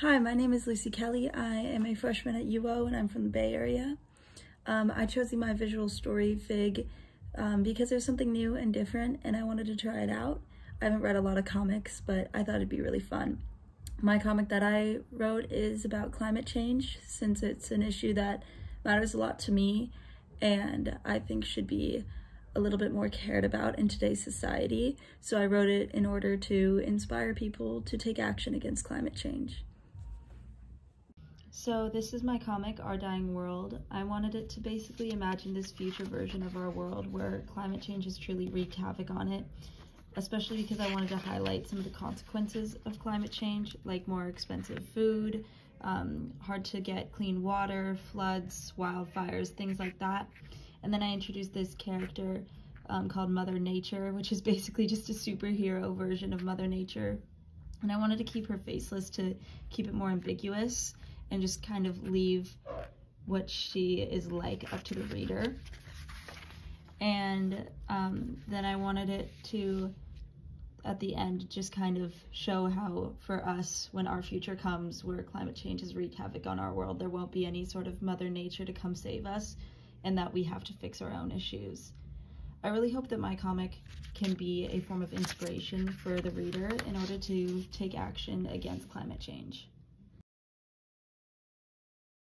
Hi, my name is Lucy Kelly. I am a freshman at UO and I'm from the Bay Area. Um, I chose my visual story, Fig, um, because was something new and different and I wanted to try it out. I haven't read a lot of comics, but I thought it'd be really fun. My comic that I wrote is about climate change since it's an issue that matters a lot to me and I think should be a little bit more cared about in today's society. So I wrote it in order to inspire people to take action against climate change. So this is my comic, Our Dying World. I wanted it to basically imagine this future version of our world where climate change has truly wreaked havoc on it, especially because I wanted to highlight some of the consequences of climate change, like more expensive food, um, hard to get clean water, floods, wildfires, things like that. And then I introduced this character um, called Mother Nature, which is basically just a superhero version of Mother Nature. And I wanted to keep her faceless to keep it more ambiguous and just kind of leave what she is like up to the reader. And um, then I wanted it to, at the end, just kind of show how for us, when our future comes, where climate change has wreaked havoc on our world, there won't be any sort of mother nature to come save us and that we have to fix our own issues. I really hope that my comic can be a form of inspiration for the reader in order to take action against climate change.